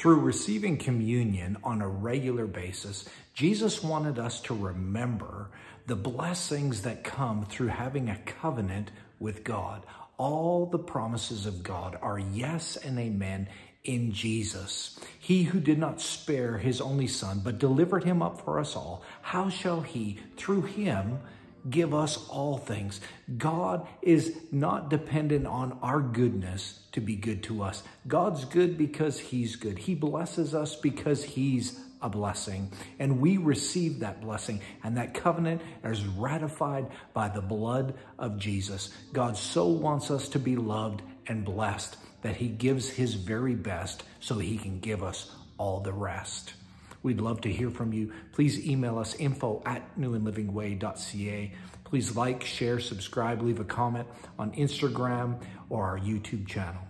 Through receiving communion on a regular basis, Jesus wanted us to remember the blessings that come through having a covenant with God. All the promises of God are yes and amen in Jesus. He who did not spare his only son, but delivered him up for us all, how shall he, through him, give us all things? God is not dependent on our goodness to be good to us. God's good because he's good. He blesses us because he's a blessing. And we receive that blessing. And that covenant is ratified by the blood of Jesus. God so wants us to be loved and blessed that he gives his very best so he can give us all the rest. We'd love to hear from you. Please email us info at newandlivingway.ca. Please like, share, subscribe, leave a comment on Instagram or our YouTube channel.